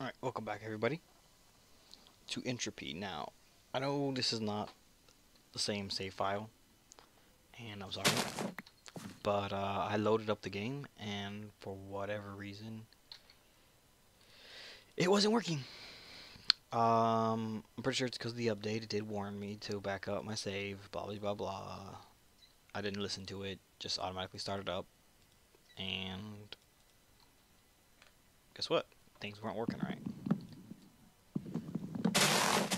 Alright, welcome back everybody to Entropy. Now, I know this is not the same save file, and I'm sorry, but uh, I loaded up the game, and for whatever reason, it wasn't working. Um, I'm pretty sure it's because of the update. It did warn me to back up my save, blah blah blah blah. I didn't listen to it, just automatically started up, and guess what? Things weren't working right.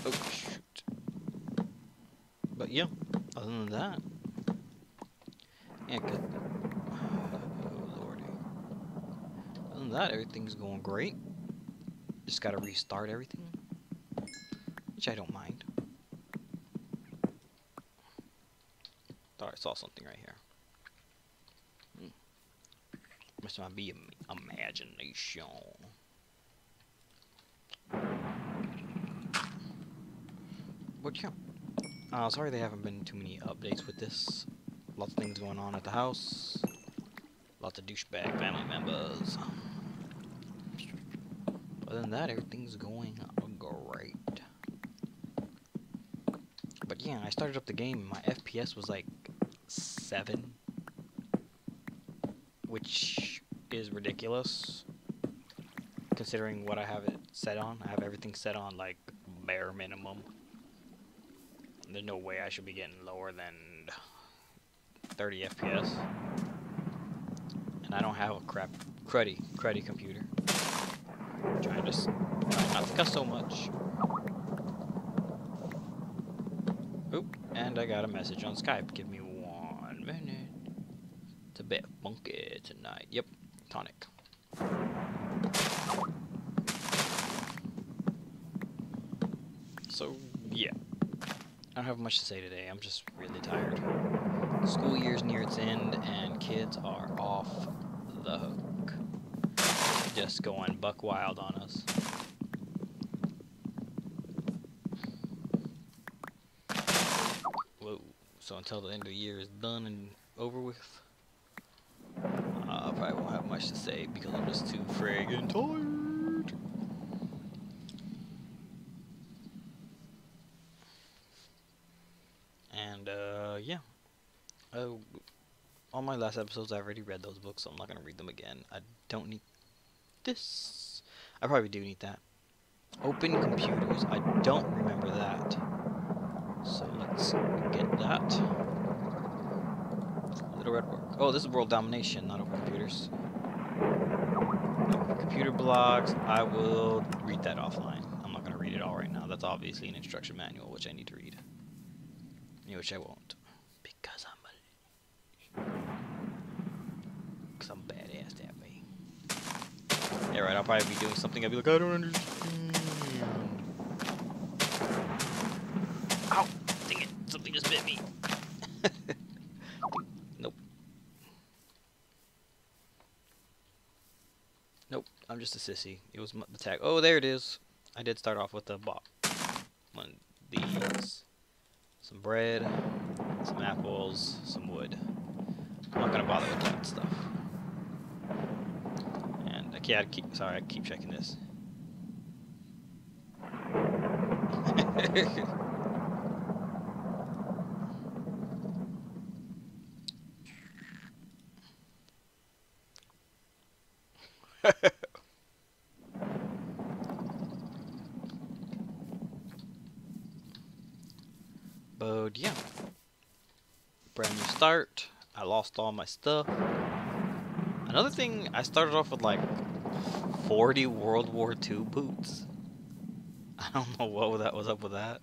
Oh shoot. But yeah, other than that, yeah, good. Oh lordy. Other than that, everything's going great. Just gotta restart everything, which I don't mind. Thought I saw something right here. Hmm. Must not be im But yeah. Uh, sorry there haven't been too many updates with this. Lots of things going on at the house. Lots of douchebag family members. Other than that, everything's going great. But yeah, I started up the game. My FPS was like 7. Which is ridiculous. Considering what I have it set on. I have everything set on like bare minimum. There's no way I should be getting lower than 30 FPS. And I don't have a crap cruddy cruddy computer. I'm trying to not to cuss so much. Oop, and I got a message on Skype. Give me one minute. It's a bit funky tonight. Yep, tonic. So, yeah. I don't have much to say today. I'm just really tired. School year's near its end, and kids are off the hook. Just going buck wild on us. Whoa. So until the end of the year is done and over with, uh, I probably won't have much to say because I'm just too friggin' tired. And uh, yeah, uh, last episodes, I've already read those books, so I'm not gonna read them again. I don't need this. I probably do need that. Open computers. I don't remember that. So let's get that. Little red work. Oh, this is world domination, not open computers. Open computer blocks. I will read that offline. I'm not gonna read it all right now. That's obviously an instruction manual, which I need to read. Which I won't. Because I'm a... Because I'm badass that way. Yeah, right, I'll probably be doing something, I'll be like, I don't understand. Ow! Dang it, something just bit me. nope. Nope, I'm just a sissy. It was the tag. Oh, there it is. I did start off with the bot. One of these some bread, some apples, some wood. I'm not gonna bother with that stuff. And I keep sorry, I keep checking this. But yeah. Brand new start. I lost all my stuff. Another thing, I started off with like 40 World War II boots. I don't know what that was up with that.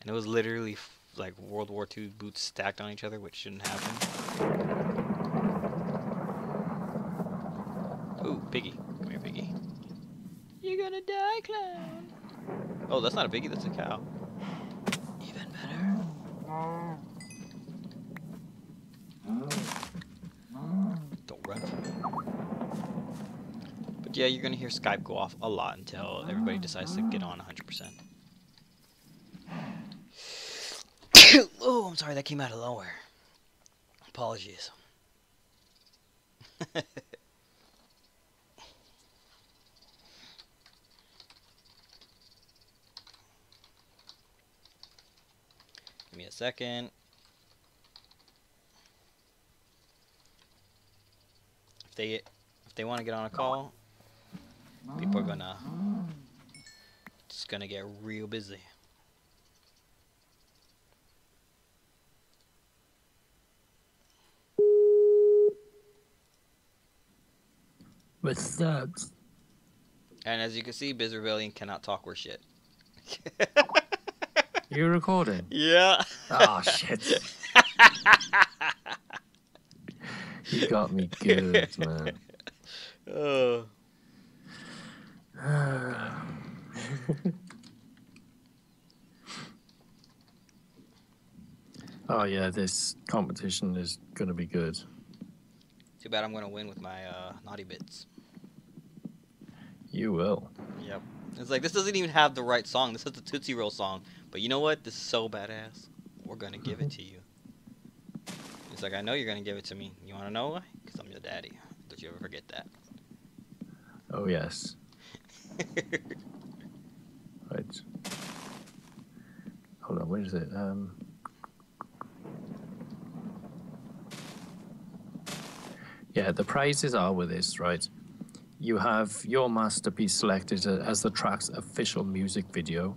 And it was literally like World War II boots stacked on each other, which shouldn't happen. Ooh, piggy. Come here, piggy. You're gonna die, clown. Oh, that's not a piggy, that's a cow. Even better. Don't run from me. But yeah, you're going to hear Skype go off a lot until everybody decides to get on 100%. oh, I'm sorry, that came out of nowhere. Apologies. Give me a second. If they if they want to get on a call, people are gonna just gonna get real busy. What's up? And as you can see, Biz Rebellion cannot talk or shit. You're recording? yeah. Oh shit. you got me good, man. Oh. oh yeah, this competition is gonna be good. Too bad I'm gonna win with my uh, naughty bits. You will. Yep. It's like this doesn't even have the right song. This is the Tootsie Roll song. But you know what? This is so badass. We're gonna give it to you. It's like I know you're gonna give it to me. You wanna know why? Because I'm your daddy. Don't you ever forget that. Oh yes. Right. Hold on, where is it? Um. Yeah, the prizes are with this, right? You have your masterpiece selected as the track's official music video,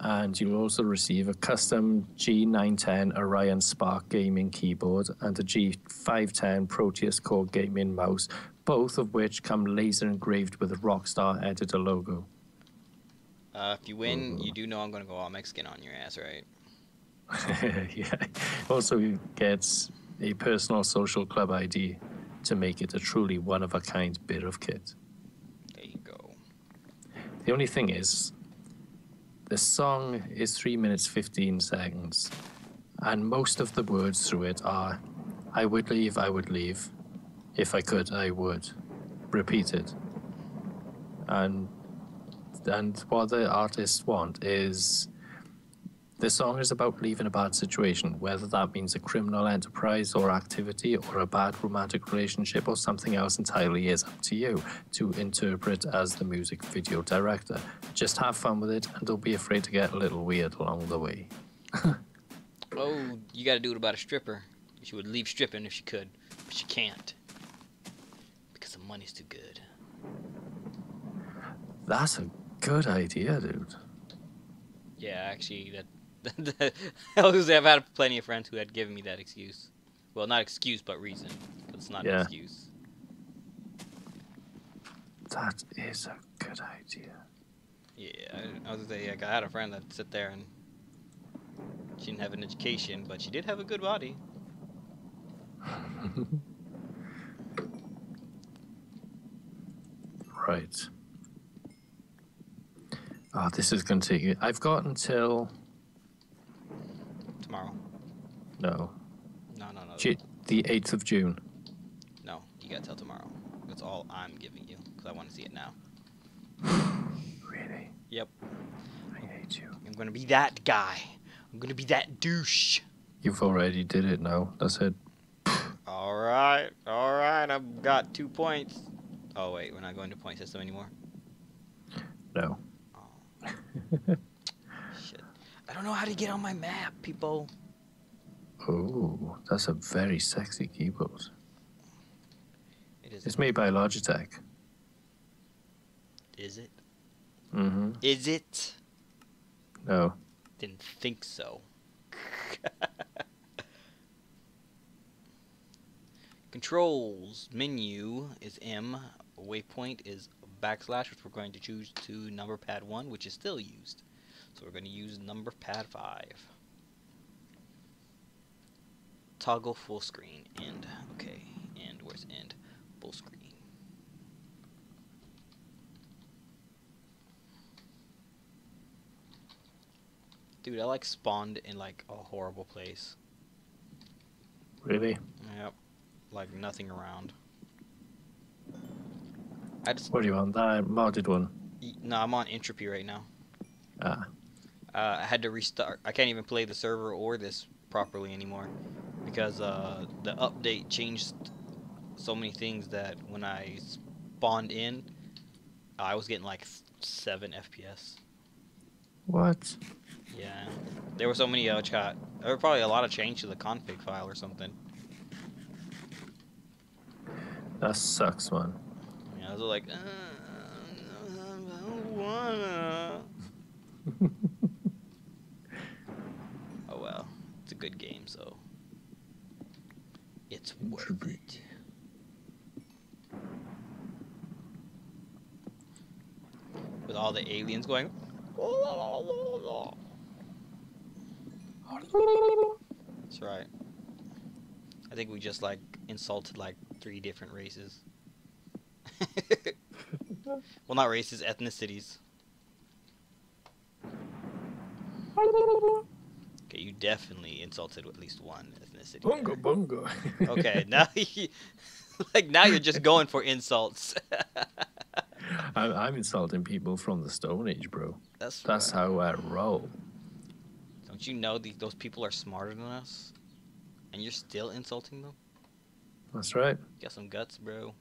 and you'll also receive a custom G910 Orion Spark gaming keyboard and a G510 Proteus Core gaming mouse, both of which come laser engraved with a Rockstar editor logo. uh, if you win, you do know I'm gonna go all Mexican on your ass, right? yeah. Also gets a personal social club ID to make it a truly one of a kind bit of kit. There you go. The only thing is, the song is 3 minutes 15 seconds, and most of the words through it are I would leave, I would leave. If I could, I would. Repeated. And and what the artists want is the song is about leaving a bad situation, whether that means a criminal enterprise or activity or a bad romantic relationship or something else entirely is up to you to interpret as the music video director. Just have fun with it and don't be afraid to get a little weird along the way. Oh, you gotta do it about a stripper. She would leave stripping if she could, but she can't. Because the money's too good. That's a good idea, dude. Yeah, actually, that. I was gonna say, I've had plenty of friends who had given me that excuse. Well, not excuse, but reason. It's not an excuse. That is a good idea. Yeah, I, I was gonna say, like, I had a friend that sit there and she didn't have an education, but she did have a good body. Right. Oh, this is going to take you. I've got until. Tomorrow. No. No, no, no. The 8th of June. No, you gotta tell tomorrow. That's all I'm giving you, because I want to see it now. Really? Yep. I hate you. I'm gonna be that guy. I'm gonna be that douche. You've already did it now. That's it. Alright, alright, I've got two points. Oh, wait, we're not going to point system anymore? No. Oh. Shit. I don't know how to get on my map, people. Oh, that's a very sexy keyboard. It is. It's made by Logitech. Is it? Mm-hmm. Is it? No. Didn't think so. Controls menu is M. Waypoint is backslash, which we're going to choose to number pad 1, which is still used. So we're going to use number pad 5. Toggle full screen. End. Okay. End. Where's end? Full screen. Dude, I like spawned in like a horrible place. Really? Yep. Like nothing around. I just What do you want? That modded one? no, I'm on entropy right now. Ah. Uh, I had to restart. I can't even play the server or this properly anymore because uh, the update changed so many things that when I spawned in, I was getting like seven FPS. What? Yeah. There were so many uh, chat. There were probably a lot of change to the config file or something. That sucks, man. Yeah, I was like, uh, I don't wanna. oh well, it's a good game, so it's worth Should it. With all the aliens going. That's right. I think we just like insulted like three different races. well, not races, ethnicities. Definitely insulted at least one ethnicity. Bungo, there. bungo. Okay, now you, like now you're just going for insults. I'm, I'm insulting people from the Stone Age, bro. That's That's right. how I roll. Don't you know the, those people are smarter than us, and you're still insulting them? That's right. You got some guts, bro.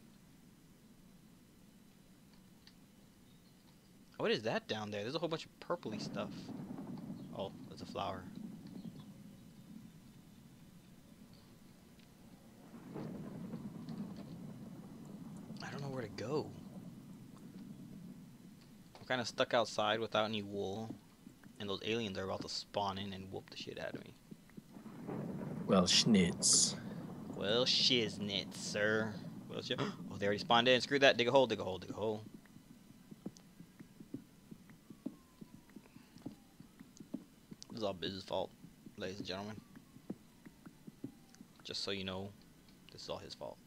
What is that down there? There's a whole bunch of purpley stuff. Oh, that's a flower. I don't know where to go. I'm kind of stuck outside without any wool, and those aliens are about to spawn in and whoop the shit out of me. Well, schnitz. Well, shiznit, sir. Well, shi- oh, they already spawned in. Screw that. Dig a hole, dig a hole, dig a hole. This is all Biz's fault, ladies and gentlemen. Just so you know, this is all his fault.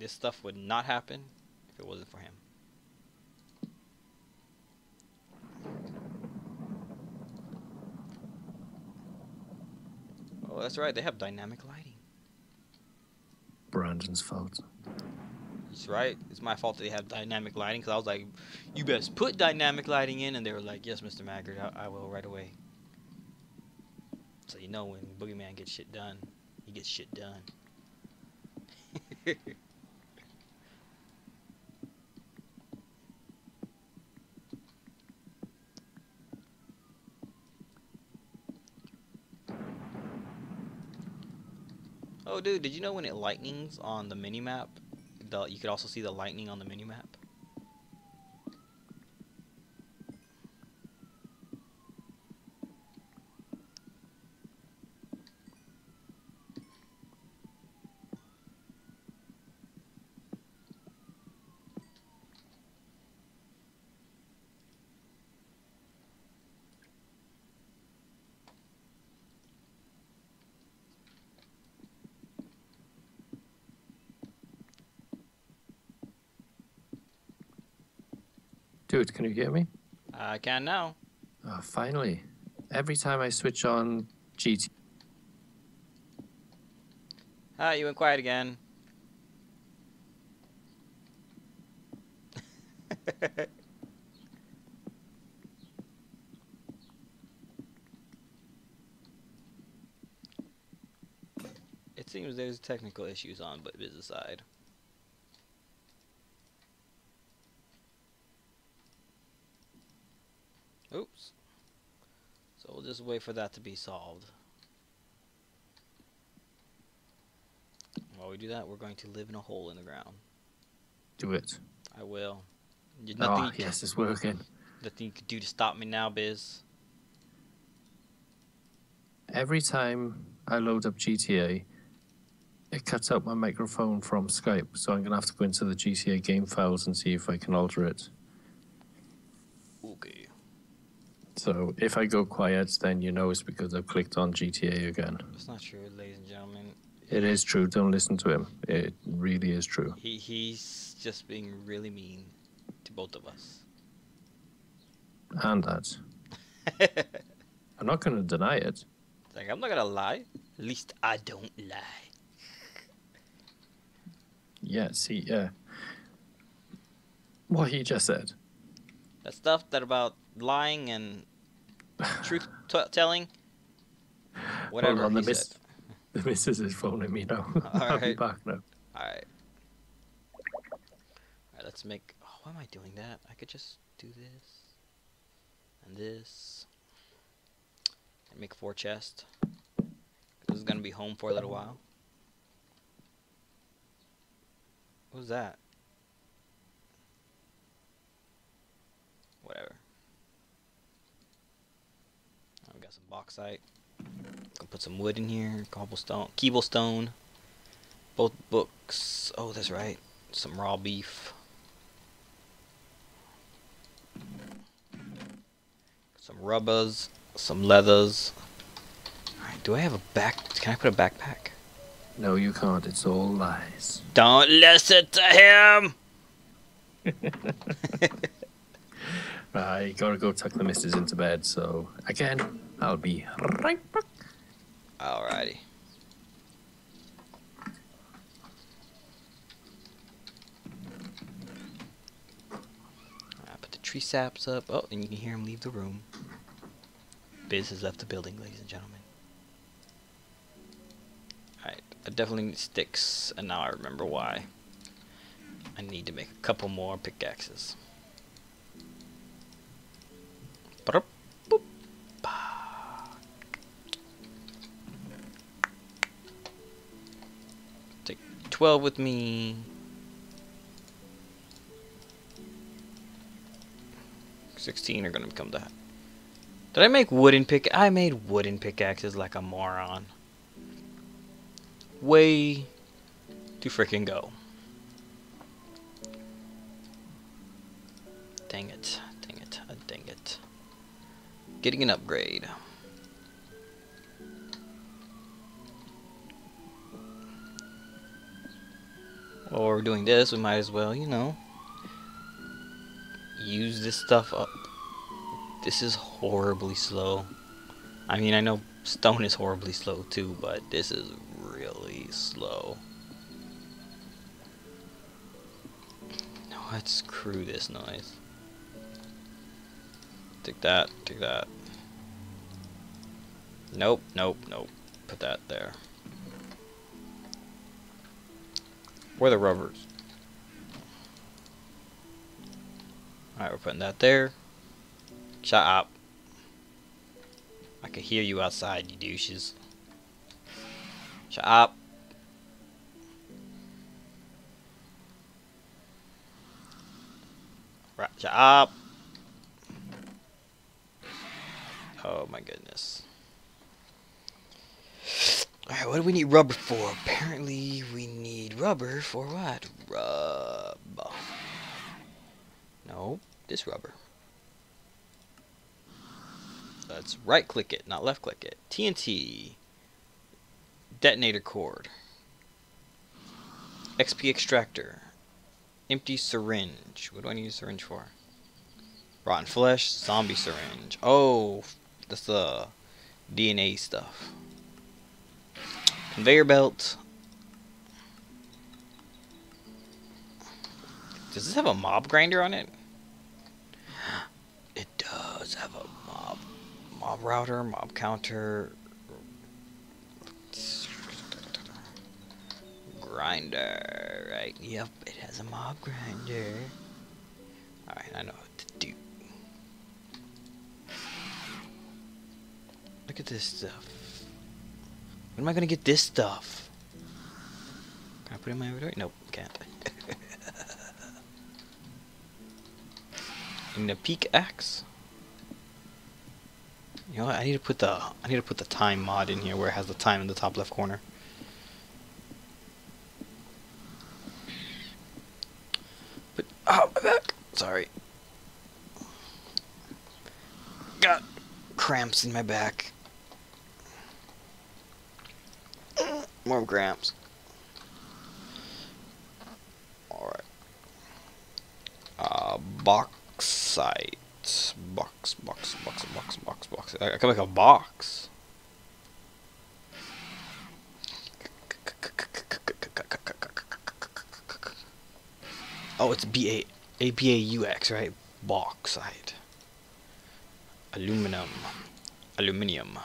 This stuff would not happen if it wasn't for him. Oh, that's right. They have dynamic lighting. Brandon's fault. That's right. It's my fault that they have dynamic lighting because I was like, you best put dynamic lighting in. And they were like, yes, Mr. Maggard, I, I will right away. So you know when Boogyman gets shit done, he gets shit done. oh, dude, did you know when it lightnings on the mini map, the, you could also see the lightning on the mini Dude, can you hear me? I can now. Oh, finally. Every time I switch on GT, Ah, you went quiet again. it seems there's technical issues on but business side. We'll just wait for that to be solved. While we do that, we're going to live in a hole in the ground. do it. I will. Ah, you- Nothing, Oh, yes, it's working. nothing you can do to stop me now, Biz. Every time I load up GTA, it cuts out my microphone from Skype, so I'm gonna have to go into the GTA game files and see if I can alter it. Okay. So if I go quiet, then you know it's because I've clicked on GTA again. That's not true, ladies and gentlemen. It is true. Don't listen to him. It really is true. He he's just being really mean to both of us. And that. I'm not going to deny it. like I'm not gonna lie. At least I don't lie. Yeah, see, yeah. What he just said. That stuff that about lying and truth t- telling. Whatever on, the he miss-. The missus is phoning me now. I'll be back now. All right. All right. Let's make. Oh, why am I doing that? I could just do this. And this. And make four chests. This is gonna be home for a little while. What was that? Whatever. Oh, we got some bauxite. Gonna put some wood in here. Cobblestone. Keeblestone. Both books. Oh, that's right. Some raw beef. Some rubbers. Some leathers. Alright, do I have a back? Can I put a backpack? No, you can't. It's all lies. Don't listen to him! I gotta go tuck the missus into bed, so again, I'll be right back. Alrighty. I put the tree saps up. Oh, and you can hear him leave the room. Biz has left the building, ladies and gentlemen. Alright, I definitely need sticks, and now I remember why. I need to make a couple more pickaxes. 12 with me. Sixteen are gonna become that. Did I make wooden pick? I made wooden pickaxes like a moron. Way to freaking go. Dang it. Dang it. Dang it. Getting an upgrade. While we're doing this, we might as well, you know, use this stuff up. This is horribly slow. I mean, I know stone is horribly slow too, but this is really slow. Let's screw this noise. Take that, take that. Nope, nope, nope. Put that there. Where the rubbers? Alright, we're putting that there. Shut up. I can hear you outside, you douches. Shut up. Right, shut up. Oh my goodness. Alright, what do we need rubber for? Apparently we need rubber for what? Rub. No, this rubber. Let's right click it, not left click it. TNT. Detonator cord. XP extractor. Empty syringe. What do I need a syringe for? Rotten flesh, zombie syringe. Oh, that's the DNA stuff. Conveyor belt. Does this have a mob grinder on it? It does have a mob mob router, mob counter, grinder. Right? Yep, it has a mob grinder. All right, I know what to do. Look at this stuff. When am I gonna get this stuff? Can I put it in my inventory? Nope, can't. in the peak axe. You know what? I need to put the I need to put the time mod in here where it has the time in the top left corner. But oh my back. Sorry. Got cramps in my back. More cramps. Alright. Uh bauxite. Box, box, box, box, box, box. I, I can make a box. Oh, it's B A A B A U X, right? Bauxite. Aluminum. Aluminium.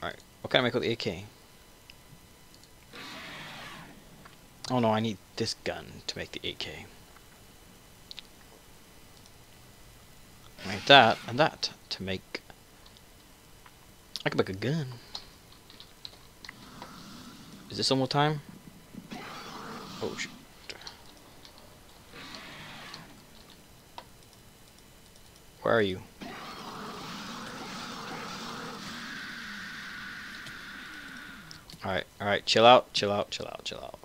Alright, what can I make with the AK? Oh no, I need this gun to make the AK. Make that and that to make. I can make a gun. Is this almost time? Oh shoot. Where are you? Alright, chill out, chill out, chill out, chill out.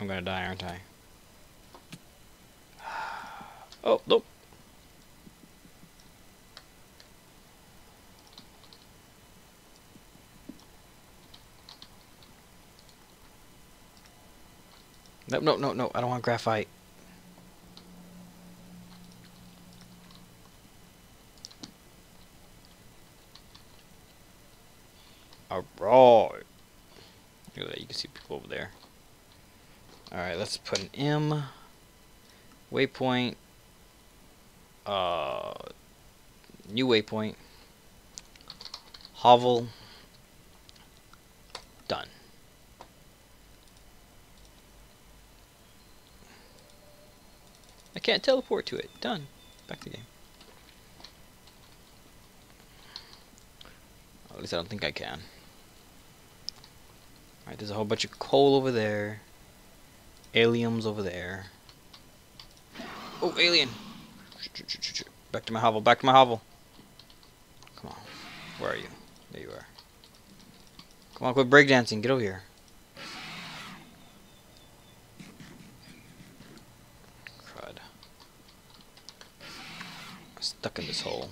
I'm gonna die, aren't I? Oh, nope. No, no, no, no, I don't want graphite. Alright. Look at that, you can see people over there. Alright, let's put an M. Waypoint. Uh, new waypoint. Hovel. Done. I can't teleport to it. Done. Back to the game. At least I don't think I can. Alright, there's a whole bunch of coal over there. Aliens over there. Oh, alien! Back to my hovel, back to my hovel. Come on. Where are you? There you are. Come on, quit breakdancing. Get over here. Crud. I'm stuck in this hole.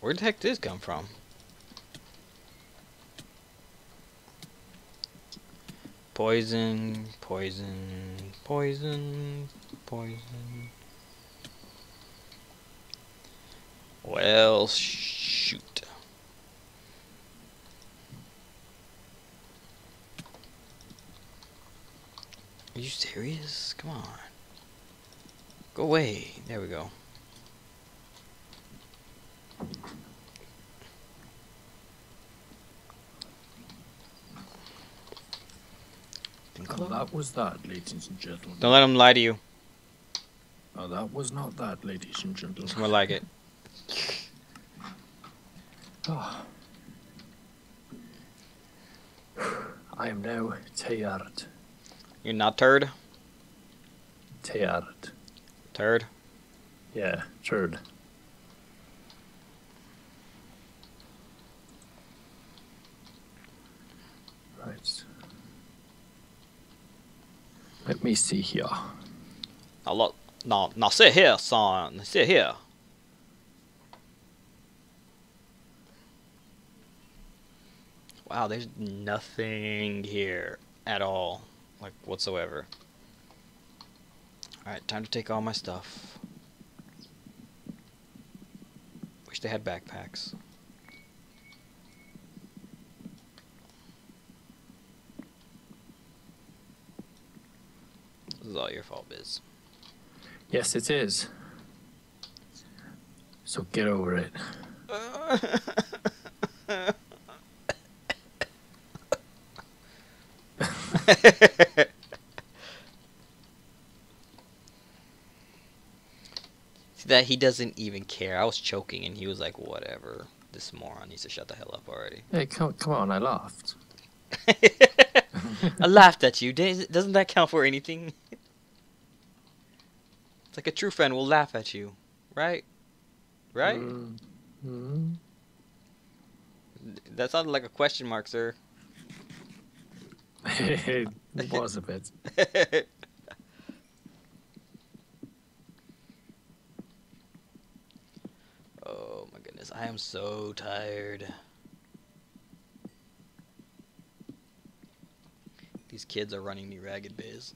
Where the heck did this come from? Poison, poison, poison, poison. Well, shoot. Are you serious? Come on. Go away. There we go. And that was that, ladies and gentlemen. Don't let him lie to you. Oh, that was not that, ladies and gentlemen. It's more like it. Oh. I am now tired. You're not turd? Tired. Turd? Yeah, turd. Right. Let me see here. Now look. Now, now sit here, son. Sit here. Wow, there's nothing here at all. Like, whatsoever. Alright, time to take all my stuff. Wish they had backpacks. This is all your fault, Biz. Yes, it is. So get over it. See that he doesn't even care. I was choking and he was like, whatever. This moron needs to shut the hell up already. Hey, come, come on, I laughed. I laughed at you. Does- Doesn't that count for anything? It's like a true friend will laugh at you, right? Right? Mm, mm. That sounded like a question mark, sir. it was a bit. oh my goodness, I am so tired. These kids are running me ragged, Biz.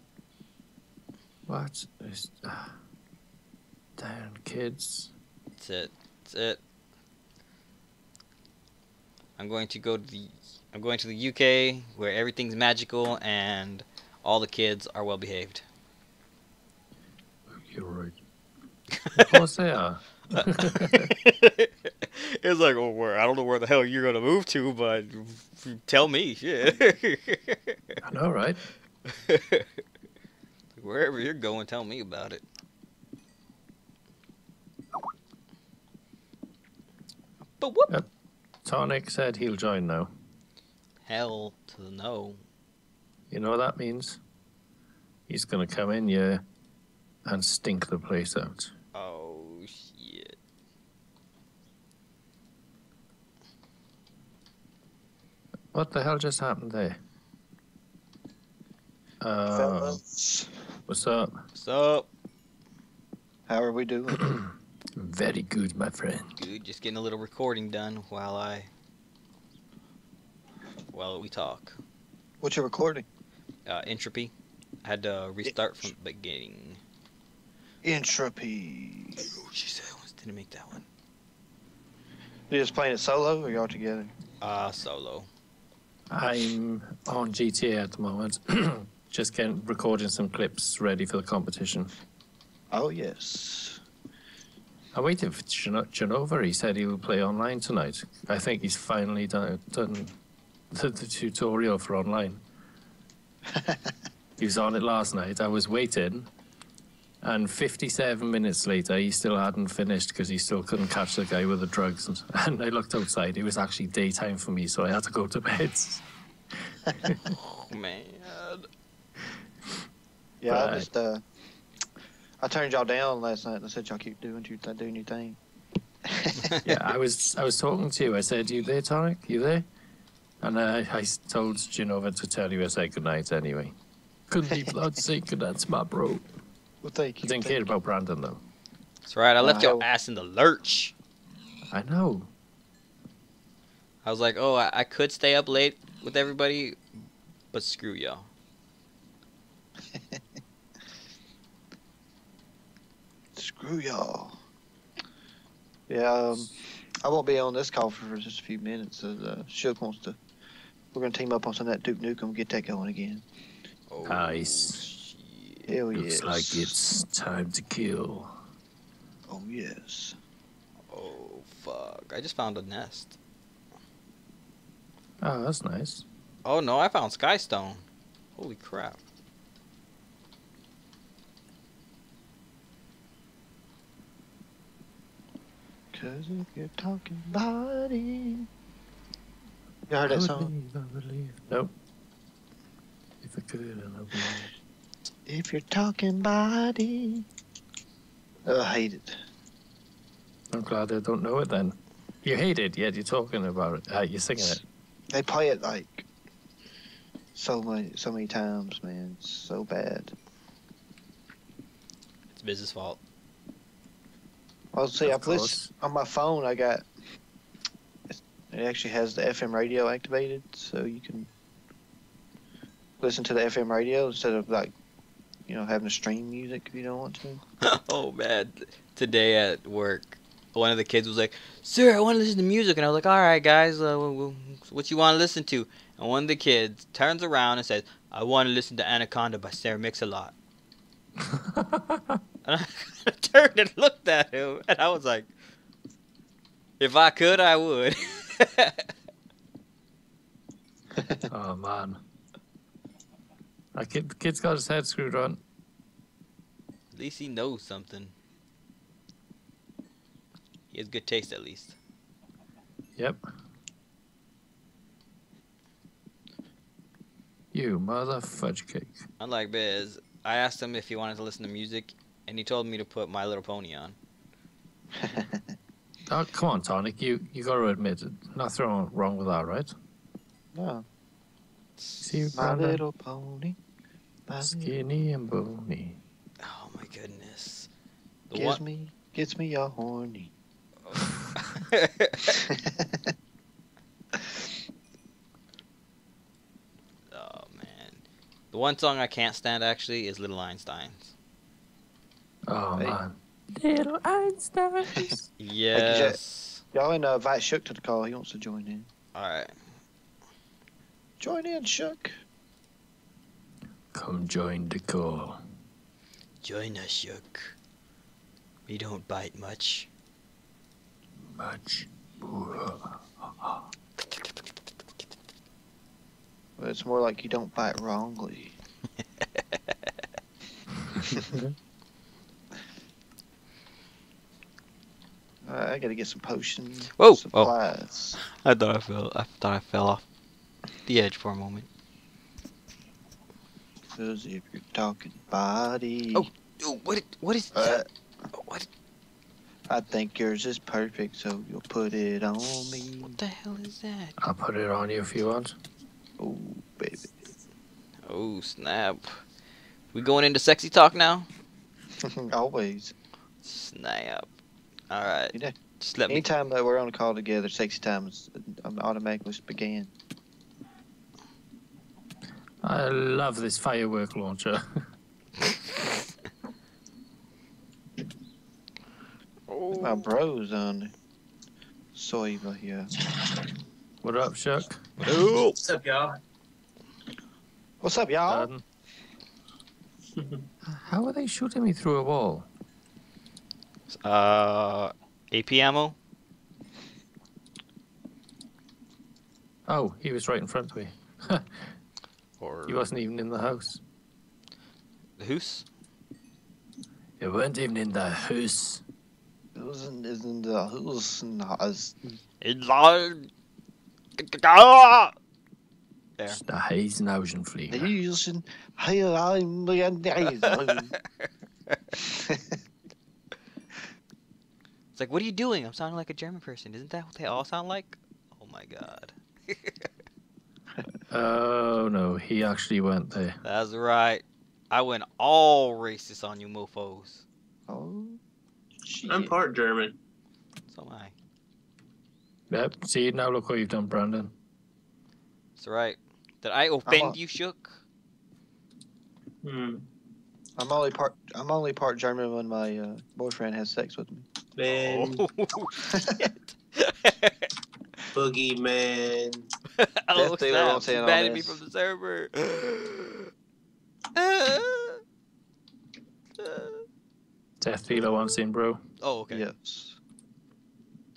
What is. Uh, damn, kids. That's it. That's it. I'm going to go to the I'm going to the UK where everything's magical and all the kids are well behaved. You're right. Of course they are. it's like, oh, well, where I don't know where the hell you're gonna move to, but tell me, shit. I know, right? Wherever you're going, tell me about it. But what? Yep. Tonic said he'll join now. Hell to the no. You know what that means? He's gonna come in here and stink the place out. Oh shit. What the hell just happened there? Uh, Fellas, what's up? What's up? how are we doing? Very good, my friend. Good. Just getting a little recording done while I while we talk. What's your recording? Uh, entropy. I had to restart from the beginning. Entropy. Oh, she said I didn't make that one. You just playing it solo or y'all together? Uh, solo. I'm on GTA at the moment. Just getting recording some clips ready for the competition. Oh yes. I waited for Geno- Genova. He said he would play online tonight. I think he's finally done done the, the tutorial for online. he was on it last night. I was waiting, and 57 minutes later, he still hadn't finished because he still couldn't catch the guy with the drugs. And, and I looked outside. It was actually daytime for me, so I had to go to bed. Oh man. Yeah, I just uh, I turned y'all down last night and I said y'all keep doing your th- doing your thing. yeah, I was I was talking to you. I said, "You there, Tonic? You there?" And I, I told Genova to tell you I said goodnight anyway. Couldn't be blood sake, that's my bro. Well, thank I you. didn't thank care about Brandon though. That's right. I left your Wow. ass in the lurch. I know. I was like, oh, I, I could stay up late with everybody, but screw y'all. Screw y'all. Yeah, um, I won't be on this call for just a few minutes. As, uh, Shook wants to. We're gonna team up on some of that Duke Nukem, get that going again. Oh, Nice. Shit. Hell Looks yes. like it's time to kill. Oh yes. Oh fuck! I just found a nest. Oh, that's nice. Oh no, I found Skystone. Holy crap! Cause if you're talking body. You heard that song? believe, I believe. Nope. If I could, I believe. If you're talking body. Oh, I hate it. I'm glad I don't know it then. You hate it, yet you're talking about it. Uh, you're singing it. They play it like so many, so many times, man. It's so bad. It's Biz's fault. I'll see. Of I've listened on my phone. I got. It actually has the FM radio activated, so you can listen to the FM radio instead of like, you know, having to stream music if you don't want to. oh man, today at work, one of the kids was like, "Sir, I want to listen to music," and I was like, "All right, guys, uh, wh- wh- what you want to listen to?" And one of the kids turns around and says, "I want to listen to Anaconda by Sir Mix-a-Lot." And I turned and looked at him, and I was like, "If I could, I would." oh man. That kid, kid's got his head screwed on. at least he knows something. He has good taste, at least. Yep. You mother fudge cake. Unlike Biz, I asked him if he wanted to listen to music, and he told me to put My Little Pony on. Oh, come on, Tonic. You you got to admit it. Nothing wrong, wrong with that, right? no, See, my Brandon? little pony. My little Skinny and bony. Oh my goodness. The Gives one- me, gets me all horny. oh man. The one song I can't stand actually is Little Einsteins. Oh Hey. man. Little Einsteins. Yes. Y'all and uh, invite Shook to the call. He wants to join in. Alright. Join in, Shook. Come join the call. Join us, Shook. We don't bite much. Much. But it's more like you don't bite wrongly. Alright, I gotta get some potions. Whoa, oh. Supplies. I thought I fell. I thought I fell off the edge for a moment. Cause if you're talking body, Oh. Ooh, what? What is uh, that? What? I think yours is perfect, so you'll put it on me. What the hell is that? I'll put it on you if you want. Oh, baby. Oh snap! We going into sexy talk now? Always. Snap! All right. You know, Just let me. Anytime that we're on a call together, sexy times um, automatically begin. I love this firework launcher. oh. My bros on Soiva here. what up, Chuck? Ooh. What's up, y'all? What's up, y'all? Pardon? How are they shooting me through a wall? Uh, AP ammo. Oh, he was right in front of me. Or He wasn't even in the house. the hoose. He weren't even in the house. Isn't isn't the who's not It's all- Ah! There. It's the Hazenhausen the Flieger. using here I'm the It's like, what are you doing? I'm sounding like a German person. Isn't that what they all sound like? Oh my god. Oh no, he actually went there. That's right. I went all racist on you mofos. Oh, shit. I'm part German. So am I. Yep, see now look what you've done, Brandon. That's right. Did I offend you, Shook? Hmm. I'm only part I'm only part German when my uh, boyfriend has sex with me. Man, Oh, shit. Boogyman. oh, Death Dealer snap. won't say He it on banned me from the server. Death Dealer wants in, bro. oh, okay. Yes.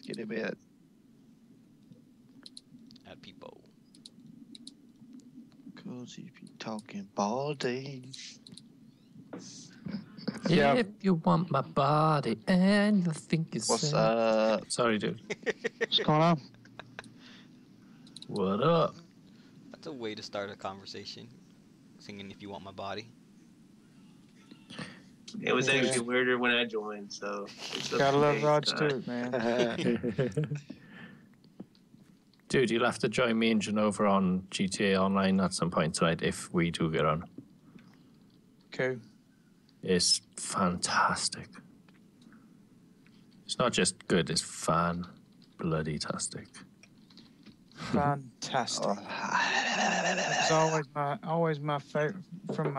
Get him in. At people. Cause if you talking body, Yeah. If you want my body and you think it's what's sad- up? Sorry, dude. What's going on? What up? That's a way to start a conversation. Singing "If You Want My Body." It was Yeah. actually weirder when I joined, so. it's Gotta love okay. Rod Stewart, man. Dude, you'll have to join me and Genova on GTA Online at some point tonight if we do get on. Okay. It's fantastic. It's not just good, it's fan bloody tastic. Fantastic. It's always my always my favorite from